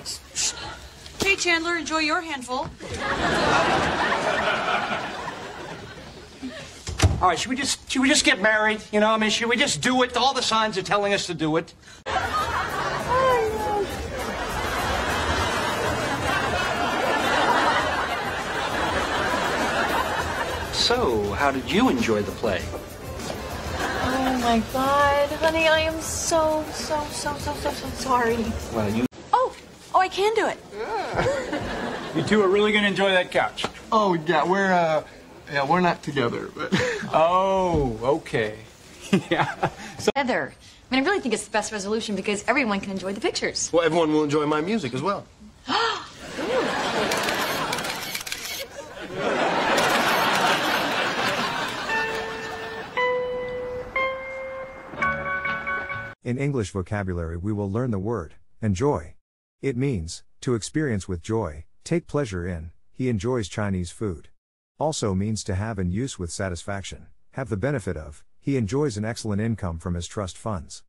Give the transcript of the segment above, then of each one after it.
right. Hey, Chandler, enjoy your handful. All right, should we just should we just get married? You know, I mean, should we just do it? All the signs are telling us to do it. So, how did you enjoy the play? Oh my god, honey, I am so, so, so, so, so, so sorry. Well, you. Oh, I can do it. You two are really going to enjoy that couch. Oh yeah, we're uh, yeah, we're not together, but Oh, okay. yeah. So, Together. I mean, I really think it's the best resolution because everyone can enjoy the pictures. Well, everyone will enjoy my music as well. In English vocabulary, we will learn the word enjoy. It means to experience with joy, take pleasure in, he enjoys Chinese food. Also means to have in use with satisfaction, have the benefit of, he enjoys an excellent income from his trust funds.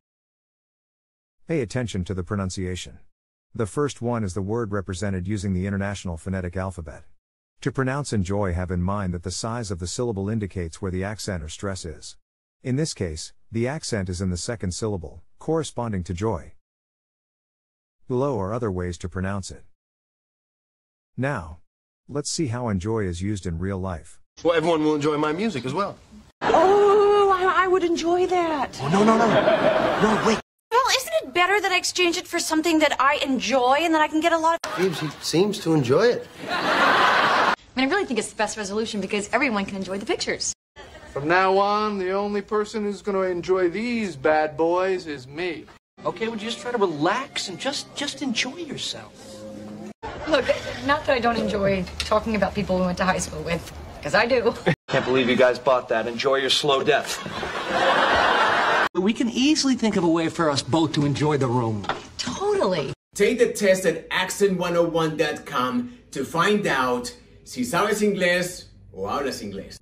Pay attention to the pronunciation. The first one is the word represented using the International Phonetic Alphabet. To pronounce enjoy, have in mind that the size of the syllable indicates where the accent or stress is. In this case, the accent is in the second syllable, corresponding to joy. Below are other ways to pronounce it. Now, let's see how enjoy is used in real life. Well, everyone will enjoy my music as well. Oh, I, I would enjoy that. Oh, no, no, no. No, wait. Well, isn't it better that I exchange it for something that I enjoy and that I can get a lot of. Phoebes, he seems to enjoy it. I mean, I really think it's the best resolution because everyone can enjoy the pictures. from now on, the only person who's going to enjoy these bad boys is me. Okay, would you just try to relax and just just enjoy yourself? Look, not that I don't enjoy talking about people we went to high school with, because I do. Can't believe you guys bought that. Enjoy your slow death. We can easily think of a way for us both to enjoy the room. totally. Take the test at accent101.com to find out si sabes inglés o hablas inglés.